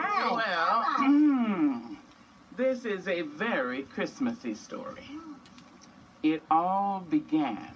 Hi. Well, hmm. this is a very Christmassy story. It all began